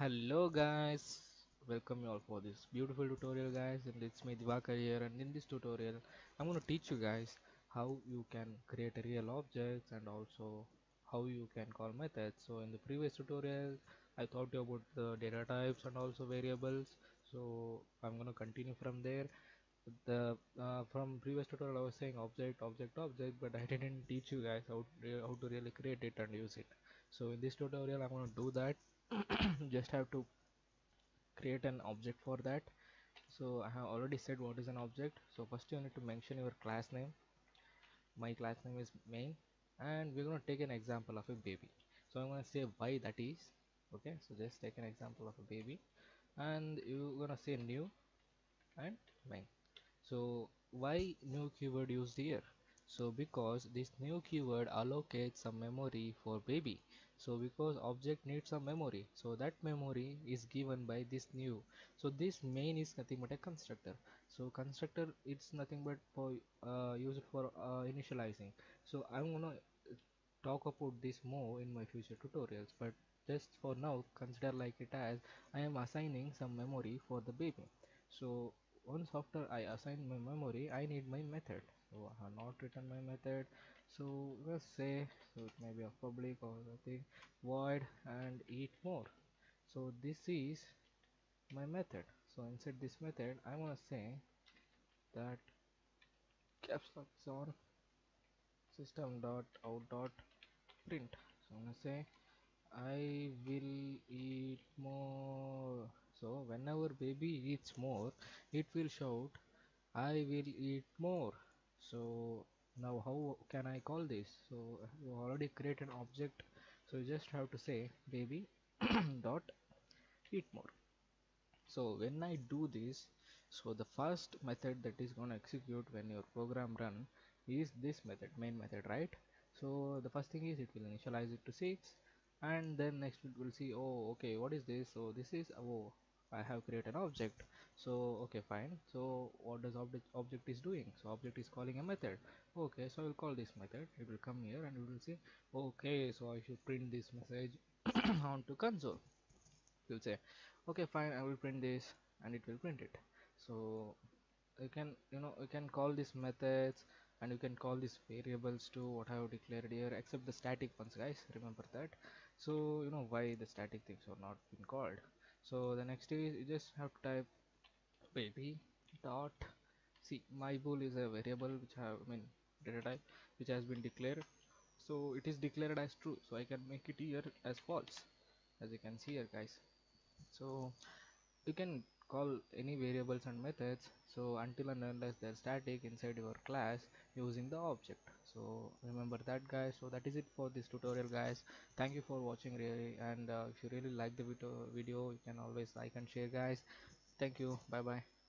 Hello guys, welcome you all for this beautiful tutorial guys. And it's me Divakar here. And in this tutorial I'm going to teach you guys how you can create real objects and also how you can call methods. So in the previous tutorial I taught you about the data types and also variables. So I'm going to continue from there. The uh, from previous tutorial I was saying object object object but I didn't teach you guys how, how to really create it and use it. So in this tutorial I'm going to do that just have to create an object for that. So I have already said what is an object. So first you need to mention your class name. My class name is main and we're going to take an example of a baby. So I'm to say why that is. Okay? So just take an example of a baby. And you're going to say new and main so why new keyword used here so because this new keyword allocates some memory for baby. So because object needs some memory. So that memory is given by this new. So this main is nothing but a constructor. So constructor it's nothing but for uh, used for uh, initializing. So i'm gonna talk about this more in my future tutorials but just for now consider like it as I am assigning some memory for the baby. So once after I assign my memory I need my method I have not written my method. So let's say so it may be a public or something void and eat more. So this is my method. So inside this method I want to say that caps lock is on system dot out dot print. So I'm gonna say I will eat more. So whenever baby eats more it will shout I will eat more so now how can I call this? So you already create an object. So you just have to say baby dot eat more. So when I do this so the first method that is going to execute when your program run is this method main method right? So the first thing is it will initialize it to 6 and then next it will see oh okay what is this? So this is oh I have created an object. So okay fine. So what does object object is doing? So object is calling a method. Okay so I will call this method. It will come here and it will say okay so I should print this message onto console. You'll say okay fine I will print this and it will print it. So you can you know you can call these methods and you can call these variables to what I have declared here except the static ones guys. Remember that. So you know why the static things are not been called so the next is you just have to type baby dot see my bool is a variable which have I mean data type which has been declared. So it is declared as true. So I can make it here as false as you can see here guys. So you can call any variables and methods. So until and unless they're static inside your class using the object. So remember that guys. So that is it for this tutorial guys. Thank you for watching really. And uh, if you really like the video video you can always like and share guys. Thank you. Bye bye